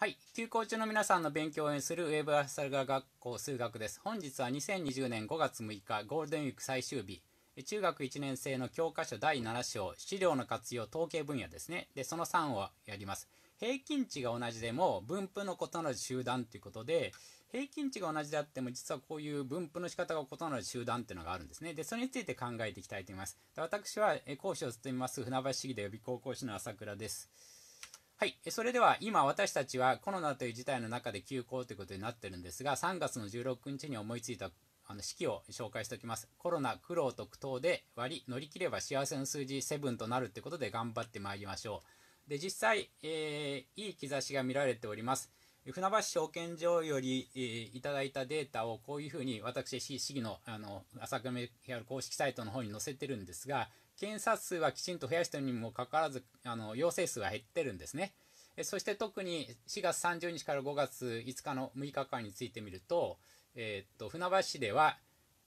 はい。休校中の皆さんの勉強を応援するウェブアスタルガ学校数学です。本日は2020年5月6日、ゴールデンウィーク最終日。中学1年生の教科書第7章、資料の活用統計分野ですね。で、その3をやります。平均値が同じでも、分布の異なる集団ということで、平均値が同じであっても、実はこういう分布の仕方が異なる集団っていうのがあるんですね。で、それについて考えていきたいと思います。で私は講師を務めます船橋市議で予備高校師の朝倉です。はい。それでは、今私たちはコロナという事態の中で休校ということになってるんですが、3月の16日に思いついたあの式を紹介しておきます。コロナ、苦労と苦闘で割り、乗り切れば幸せの数字7となるということで頑張ってまいりましょう。で、実際、えー、いい兆しが見られております。船橋証券所より、えー、いただいたデータをこういうふうに私、市議のあの朝倉メヒアル公式サイトの方に載せてるんですが、検査数はきちんと増やしてるにもかかわらず、あの陽性数は減ってるんですね。そして特に4月30日から5月5日の6日間についてみると、えー、っと船橋市では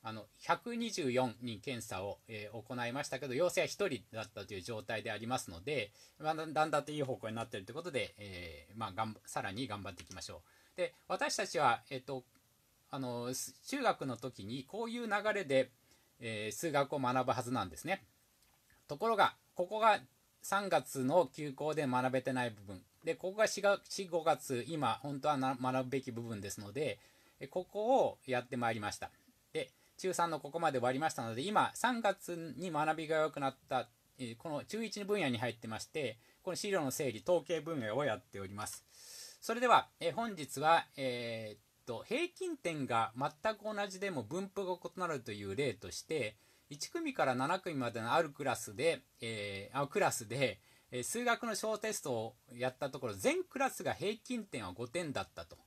あの124人検査を、えー、行いましたけど陽性は1人だったという状態でありますので、まあ、だんだんといい方向になっているということで、えー、まあ、がんさらに頑張っていきましょう。で私たちは、えっとあの中学の時にこういう流れで、え数学を学ぶはずなんですね。ところが、ここが3月の休校で学べてない部分。で、ここが4、4、5月、今、本当は学ぶべき部分ですので、ここをやってまいりました。中3のここまで終わりましたので、今、3月に学びが良くなった、この中1の分野に入ってまして、この資料の整理、統計分野をやっております。それでは、え本日は、えー、っと、平均点が全く同じでも分布が異なるという例として、1組から7組までのあるクラスで、えー、あクラスで、数学の小テストをやったところ全クラスが平均点は5点だったと、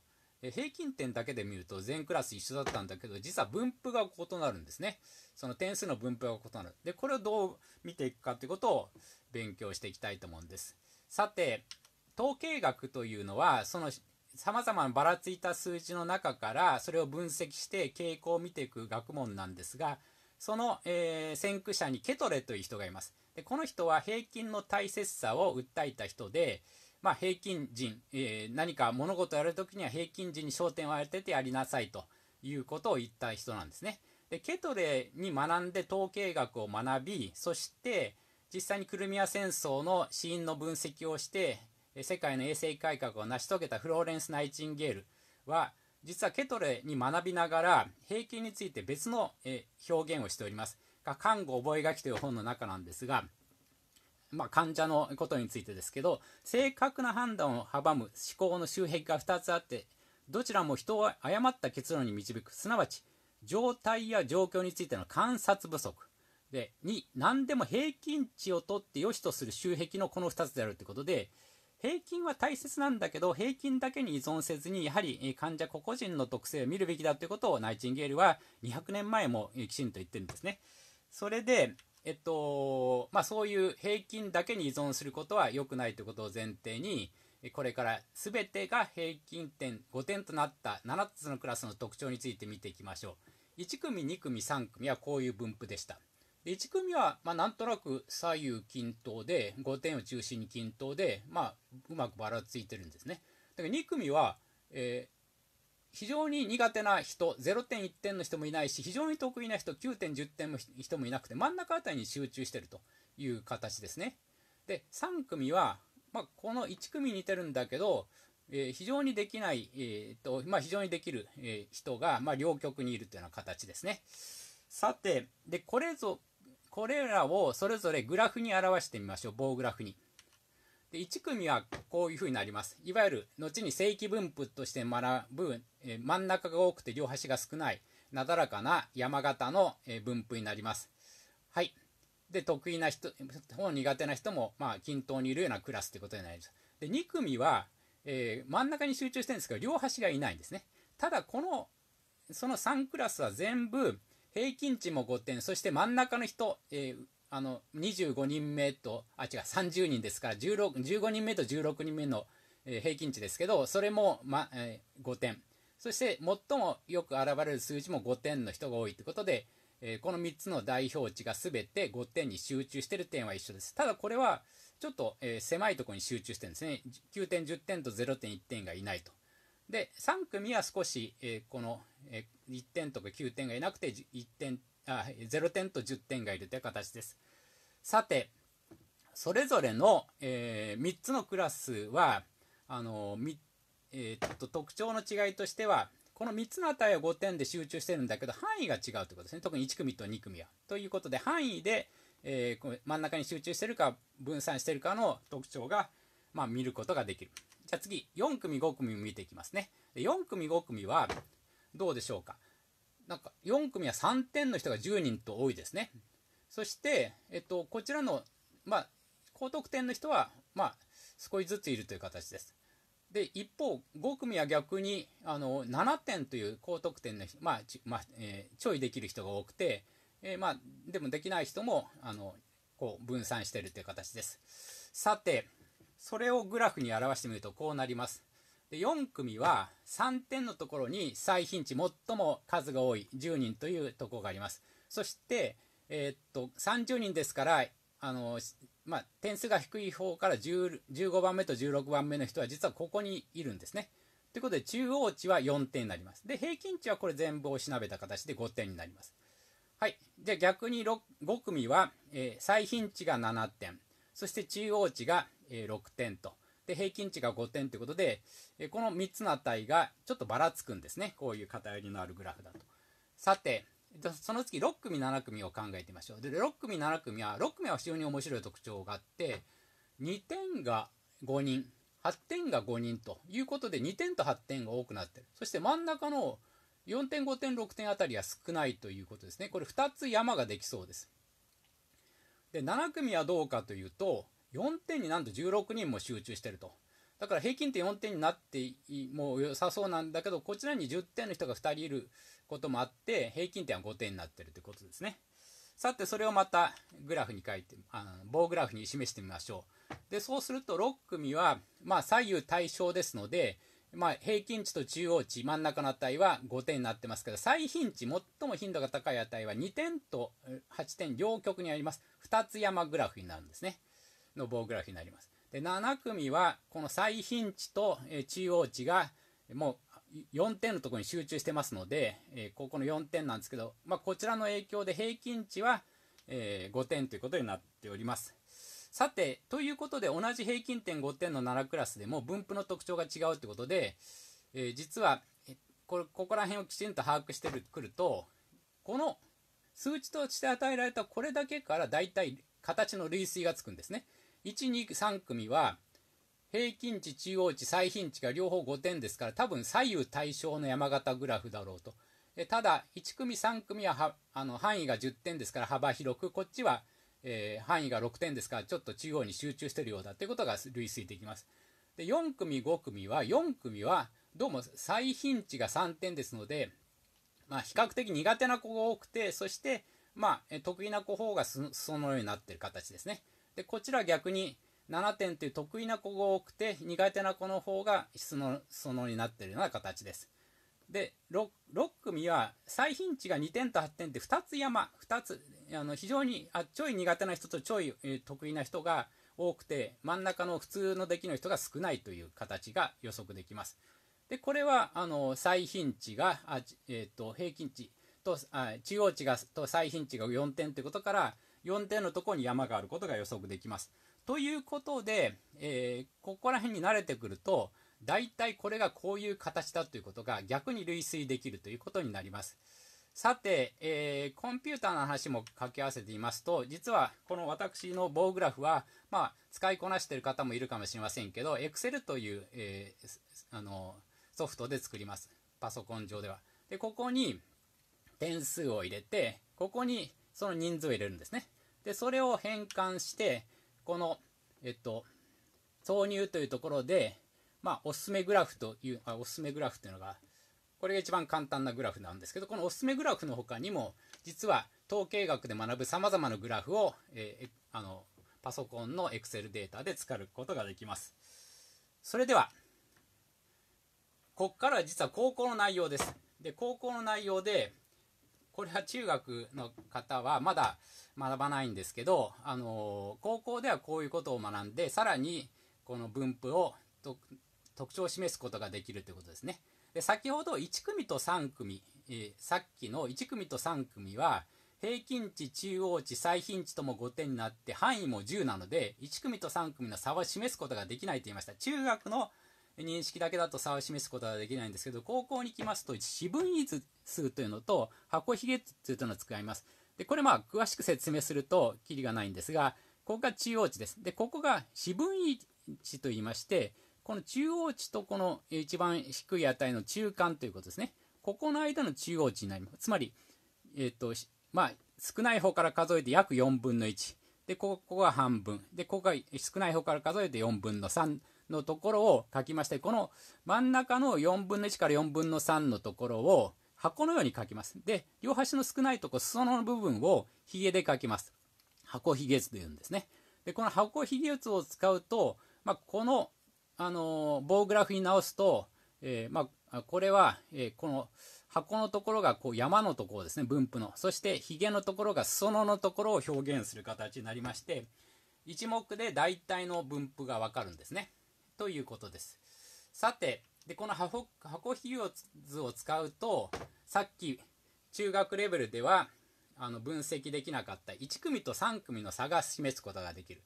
平均点だけで見ると全クラス一緒だったんだけど実は分布が異なるんですね。その点数の分布が異なる。でこれをどう見ていくかということを勉強していきたいと思うんです。さて統計学というのはそのさまざまなばらついた数字の中からそれを分析して傾向を見ていく学問なんですがその、えー、先駆者にケトレという人がいます。でこの人は平均の大切さを訴えた人で、まあ、平均人、えー、何か物事をやるときには平均人に焦点を当ててやりなさいということを言った人なんですね。でケトレに学んで統計学を学びそして実際にクルミア戦争の死因の分析をして世界の衛生改革を成し遂げたフローレンス・ナイチンゲールは実はケトレに学びながら平均について別の表現をしております。が看護覚書という本の中なんですが、まあ、患者のことについてですけど正確な判断を阻む思考の周辺が2つあってどちらも人を誤った結論に導くすなわち状態や状況についての観察不足で2何でも平均値をとって良しとする周辺のこの2つであるということで平均は大切なんだけど平均だけに依存せずにやはり患者個々人の特性を見るべきだということをナイチンゲールは200年前もきちんと言ってるんですね。それで、えっと、まあそういう平均だけに依存することは良くないということを前提に、これから全てが平均点5点となった7つのクラスの特徴について見ていきましょう。1組、2組、3組はこういう分布でした。で1組は、ま、なんとなく左右均等で5点を中心に均等で、まあ、うまくばらついてるんですね。だから2組は、え非常に苦手な人、0点1点の人もいないし、非常に得意な人、9点10点の人もいなくて、真ん中あたりに集中してるという形ですね。で、3組は、まあ、この1組似てるんだけど、えー、非常にできない、えーとまあ、非常にできる、えー、人が、まあ、両極にいるというような形ですね。さて、でこれぞこれらをそれぞれグラフに表してみましょう、棒グラフに。で1組はこういうふうになります。いわゆる後に正規分布として学ぶ、え真ん中が多くて両端が少ないなだらかな山形の、え分布になります。はい。で、得意な人、本苦手な人も、まあ、均等にいるようなクラスということになります。で、2組は、えー、真ん中に集中してるんですけど、両端がいないんですね。ただ、この、その3クラスは全部、平均値も5点、そして真ん中の人、えー、あの25人目とあ違う30人ですから15人目と16人目の、平均値ですけどそれも、まえー、5点そして最もよく現れる数字も5点の人が多いということで、えー、この3つの代表値が全て5点に集中している点は一緒ですただこれは、ちょっと、え、狭いところに集中してるんですね。9点、10点と0.1点がいないと。で、3組は少し、え、この、え、1点とか9点がいなくて、1点、あ、0点と10点がいるという形です。さて、それぞれの、えー、3つのクラスは、あのえー、っと特徴の違いとしては、この3つの値は5点で集中してるんだけど、範囲が違うということですね。特に1組と2組は。ということで、範囲で、えー、真ん中に集中してるか、分散してるかの特徴が、まあ、見ることができる。じゃあ次、4組、5組見ていきますね。4組、5組は、どうでしょうか？なんか、4組は3点の人が10人と多いですね。そして、えっと、こちらの、まあ、高得点の人は、まあ、少しずついるという形です。で、一方、5組は逆に、あの、7点という高得点の人、まあ、ちまあ、えー、ちょいできる人が多くて、えー、まあ、でもできない人も、あの、こう、分散しているという形です。さて、それをグラフに表してみるとこうなります。で4組は3点のところに最頻値最も数が多い10人というところがあります。そして、えー、っと30人ですからあの、まあ、点数が低い方から15番目と16番目の人は実はここにいるんですね。ということで中央値は4点になります。で平均値はこれ全部をしなべた形で5点になります。はい。じゃあ逆に5組は、えー、最頻値が7点。そして中央値が6点と。で、平均値が5点ということで、えこの3つの値がちょっとばらつくんですね。こういう偏りのあるグラフだと。さて、その次6組7組を考えてみましょう。で、6組7組は、6組は非常に面白い特徴があって、2点が5人、8点が5人ということで、2点と8点が多くなってる。そして真ん中の4点、5点、6点あたりは少ないということですね。これ2つ山ができそうです。で、7組はどうかというと、4点になんと16人も集中してると。だから平均点4点になってもう良さそうなんだけど、こちらに10点の人が2人いることもあって、平均点は5点になってるということですね。さて、それをまたグラフに書いて、あの棒グラフに示してみましょう。で、そうすると6組は、まあ、左右対称ですので、まあ、平均値と中央値、真ん中の値は5点になってますけど、最頻値、最も頻度が高い値は2点と8点両極にあります。2つ山グラフになるんですね。の棒グラフになります。で7組はこの最頻値と、え中央値がもう4点のところに集中してますので、えここの4点なんですけど、まあ、こちらの影響で平均値は、え5点ということになっております。さて、ということで同じ平均点5点の7クラスでも分布の特徴が違うということで、え実はこれここら辺をきちんと把握してくるとこの数値として与えられたこれだけからだいたい形の類推がつくんですね。1、2、3組は、平均値、中央値、最頻値が両方5点ですから、多分左右対称の山形グラフだろうと。ただ、1組、3組はあの範囲が10点ですから幅広く、こっちは、えー、範囲が6点ですから、ちょっと中央に集中しているようだということが類推できます。で4組、5組は、4組は、どうも最頻値が3点ですので、まあ、比較的苦手な子が多くて、そして、まあ、得意な子方がそのようになっている形ですね。でこちら逆に7点という得意な子が多くて苦手な子の方が質のそのになっているような形です。で 6, 6組は最頻値が2点と8点って2つ山2つあの非常にあちょい苦手な人とちょい、得意な人が多くて真ん中の普通の出来の人が少ないという形が予測できます。でこれはあの最頻値があ、えーと、平均値とあ中央値がと最頻値が4点ということから4点のところに山があることが予測できます。ということで、えー、ここら辺に慣れてくると、大体これがこういう形だということが逆に類推できるということになります。さて、えー、コンピューターの話も掛け合わせていますと、実はこの私の棒グラフは、まあ、使いこなしている方もいるかもしれませんけど、Excel という、えー、あのソフトで作ります。パソコン上では。で、ここに点数を入れて、ここにその人数を入れるんですね。で、それを変換して、この、えっと、挿入というところで、まあ、おすすめグラフという、あおすすめグラフっていうのが、これが一番簡単なグラフなんですけど、このおすすめグラフの他にも、実は統計学で学ぶ様々なグラフを、えー、あの、パソコンの Excel データで使うことができます。それでは、ここからは実は高校の内容です。で、高校の内容で、これは中学の方はまだ学ばないんですけど、あの高校ではこういうことを学んでさらにこの分布を特徴を示すことができるということですね。で先ほど1組と3組、えー、さっきの1組と3組は平均値、中央値、最頻値とも5点になって範囲も10なので1組と3組の差を示すことができないと言いました。中学の認識だけだと差を示すことはできないんですけど高校に来ますと四分位数というのと箱ひげ数というのを使います。でこれまあ詳しく説明するとキリがないんですがここが中央値です。でここが四分位値と言いましてこの中央値とこの一番低い値の中間ということですね。ここの間の中央値になります。つまり、え、ー、と、まあ、少ない方から数えて約4分の1。で、ここが半分。で、ここが少ない方から数えて4分の3のところを書きまして、この真ん中の4分の1から4分の3のところを箱のように書きます。で、両端の少ないところ、裾の部分をヒゲで書きます。箱ヒゲ図というんですね。で、この箱ヒゲ図を使うと、まあ、このあの棒グラフに直すと、えー、まあ、これは、えー、この箱のところがこう山のところですね分布のそしてひげのところが裾野のところを表現する形になりまして一目で大体の分布がわかるんですねということですさてでこの箱箱比喩図を使うとさっき中学レベルではあの分析できなかった1組と3組の差が示すことができる、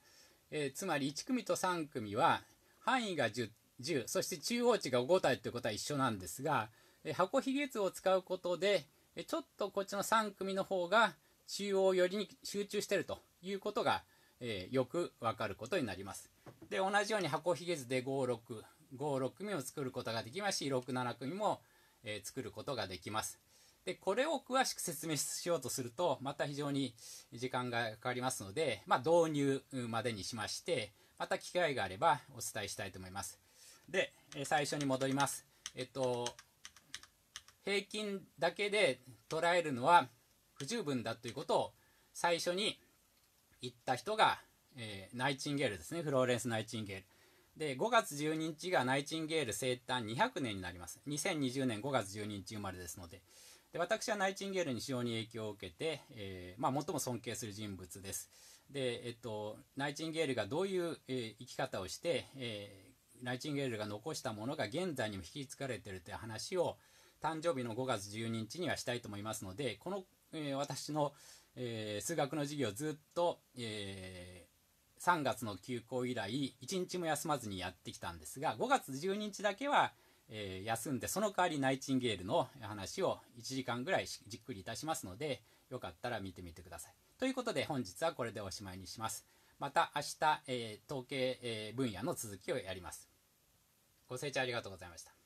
えー、つまり1組と3組は範囲が 10, 10そして中央値が5体ということは一緒なんですがえ箱ひげ図を使うことでえちょっとこっちの3組の方が中央寄りに集中してるということが、え、よくわかることになります。で同じように箱ひげ図で5656組を作ることができますし67組も、えー、作ることができます。でこれを詳しく説明しようとするとまた非常に時間がかかりますので、まあ、導入までにしましてまた機会があればお伝えしたいと思います。でえ、最初に戻ります。えっと、平均だけで捉えるのは不十分だということを最初に言った人が、えー、ナイチンゲールですね。フローレンス・ナイチンゲール。で、5月12日がナイチンゲール生誕200年になります。2020年5月12日生まれですので。で私はナイチンゲールに非常に影響を受けて、えー、まあ、最も尊敬する人物です。で、えっと、ナイチンゲールがどういう、えー、生き方をして、えー、ナイチンゲールが残したものが現在にも引き継がれてるという話を誕生日の5月12日にはしたいと思いますのでこの、えー、私の、え数学の授業をずっと、え3月の休校以来1日も休まずにやってきたんですが5月12日だけは、え休んでその代わりナイチンゲールの話を1時間ぐらいじっくりいたしますのでよかったら見てみてください。ということで本日はこれでおしまいにします。また明日、えー、統計、えー、分野の続きをやります。ご清聴ありがとうございました。